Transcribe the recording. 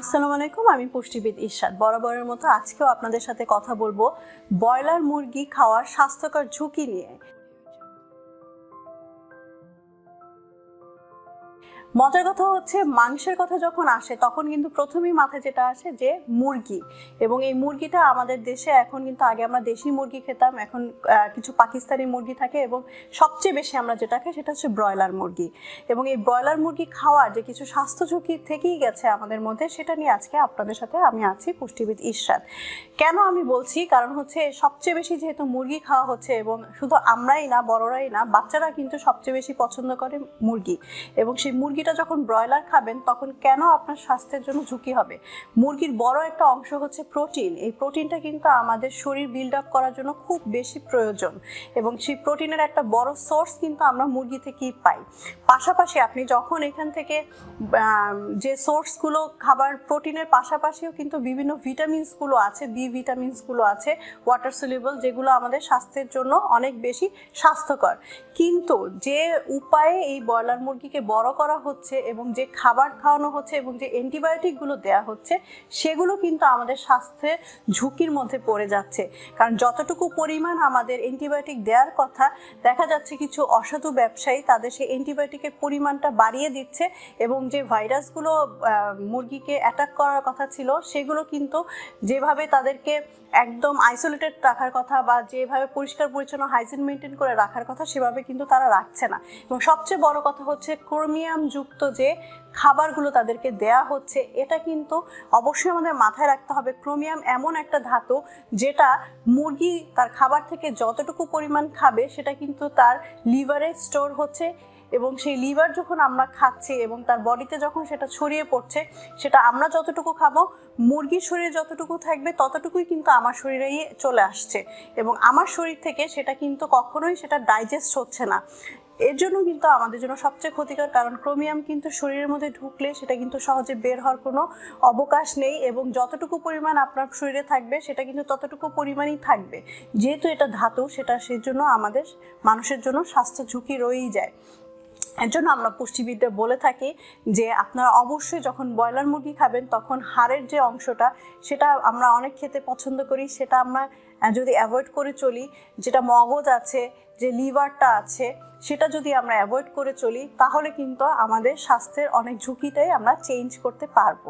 আসসালামু আলাইকুম, আমি পুষ্টিবিদ ইরশাদ। বরাবরের মতো আজকেও আপনাদের সাথে কথা বলব ব্রয়লার মুরগি খাওয়ার স্বাস্থ্যকর ঝুঁকি নিয়ে। মজার কথা হচ্ছে, মাংসের কথা যখন আসে, তখন কিন্তু প্রথমেই মাথায় যেটা আসে যে মুরগি। এবং এই মুরগিটা আমাদের দেশে এখন কিন্তু আগে আমরা দেশি মুরগি খেতাম, এখন কিছু পাকিস্তানি মুরগি থাকে এবং সবচেয়ে বেশি আমরা যেটা খাই সেটা হচ্ছে ব্রয়লার মুরগি। এবং এই ব্রয়লার মুরগি খাওয়ার যে কিছু স্বাস্থ্য ঝুঁকি থেকেই গেছে আমাদের মধ্যে, সেটা নিয়ে আজকে আপনাদের সাথে আমি আছি পুষ্টিবিদ ইরশাদ কেন আমি বলছি? কারণ হচ্ছে সবচেয়ে বেশি যেহেতু মুরগি খাওয়া হচ্ছে এবং শুধু আমরাই না, বড়রাই না, বাচ্চারা কিন্তু সবচেয়ে বেশি পছন্দ করে মুরগি। এবং সেই মুরগিটা যখন ব্রয়লার খাবেন, তখন কেন আপনার স্বাস্থ্যের জন্য ঝুঁকি হবে? মুরগির বড় একটা অংশ হচ্ছে প্রোটিন। এই প্রোটিনটা কিন্তু আমাদের শরীর বিল্ড আপ করার জন্য খুব বেশি প্রয়োজন এবং সেই প্রোটিনের একটা বড় সোর্স কিন্তু আমরা মুরগি থেকেই পাই। পাশাপাশি আপনি যখন এখান থেকে যে সোর্সগুলো খাবার প্রোটিনের পাশাপাশিও কিন্তু বিভিন্ন ভিটামিনসগুলো আছে বি ভিটামিনসগুলো আছে ওয়াটার সলিউবল যেগুলো আমাদের স্বাস্থ্যের জন্য অনেক বেশি স্বাস্থ্যকর। কিন্তু যে উপায়ে এই ব্রয়লার মুরগিকে বড় করা হচ্ছে এবং যে খাবার খাওয়ানো হচ্ছে এবং যে অ্যান্টিবায়োটিকগুলো দেওয়া হচ্ছে, সেগুলো কিন্তু আমাদের স্বাস্থ্যে ঝুঁকির মধ্যে পড়ে যাচ্ছে। কারণ যতটুকু পরিমাণ আমাদের অ্যান্টিবায়োটিক দেওয়ার কথা, দেখা যাচ্ছে কিছু অসাধু ব্যবসায়ী তাদের সেই অ্যান্টিবায়োটিকের পরিমাণটা বাড়িয়ে দিচ্ছে এবং যে ভাইরাসগুলো মুরগিকে অ্যাটাক করার কথা ছিল, সেগুলো কিন্তু যেভাবে তাদেরকে একদম আইসোলেটেড রাখার কথা বা যেভাবে পরিষ্কার পরিচ্ছন্ন হাইজিন মেনটেন করে রাখার কথা, সেভাবে কিন্তু তারা রাখছে না। এবং সবচেয়ে বড় কথা হচ্ছে ক্রোমিয়াম যুক্ত যে খাবারগুলো তাদেরকে দেয়া হচ্ছে, এটা কিন্তু অবশ্যই আমাদের মাথায় রাখতে হবে। ক্রোমিয়াম এমন একটা ধাতু যেটা মুরগি তার খাবার থেকে যতটুকু পরিমাণ খাবে, সেটা কিন্তু তার লিভারে স্টোর হচ্ছে এবং সেই লিভার যখন আমরা খাচ্ছি এবং তার বডিতে যখন সেটা ছড়িয়ে পড়ছে, সেটা আমরা যতটুকু খাব, মুরগির শরীরে যতটুকু থাকবে, ততটুকুই কিন্তু আমার শরীরেই চলে আসছে এবং আমার শরীর থেকে সেটা কিন্তু কখনোই সেটা ডাইজেস্ট হচ্ছে না। এর জন্য কিন্তু আমাদের জন্য সবচেয়ে ক্ষতিকর, কারণ ক্রোমিয়াম কিন্তু শরীরের মধ্যে ঢুকলে সেটা কিন্তু সহজে বের হওয়ার কোনো অবকাশ নেই এবং যতটুকু পরিমাণ আপনার শরীরে থাকবে সেটা কিন্তু ততটুকু পরিমাণই থাকবে। যেহেতু এটা ধাতু, সেটা সেজন্য আমাদের মানুষের জন্য স্বাস্থ্য ঝুঁকি রয়েই যায়। এর জন্য আমরা পুষ্টিবিদরা বলে থাকি যে আপনারা অবশ্যই যখন ব্রয়লার মুরগি খাবেন তখন হাড়ের যে অংশটা সেটা আমরা অনেক খেতে পছন্দ করি, সেটা আমরা যদি অ্যাভয়েড করে চলি, যেটা মগজ আছে যে লিভারটা আছে, সেটা যদি আমরা অ্যাভয়েড করে চলি, তাহলে কিন্তু আমাদের স্বাস্থ্যের অনেক ঝুঁকিটাই আমরা চেঞ্জ করতে পারব।